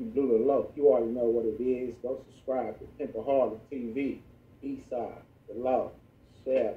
Looking Blue the Low. You already know what it is. Go subscribe to Pimpoholic TV, Eastside, the Low, share,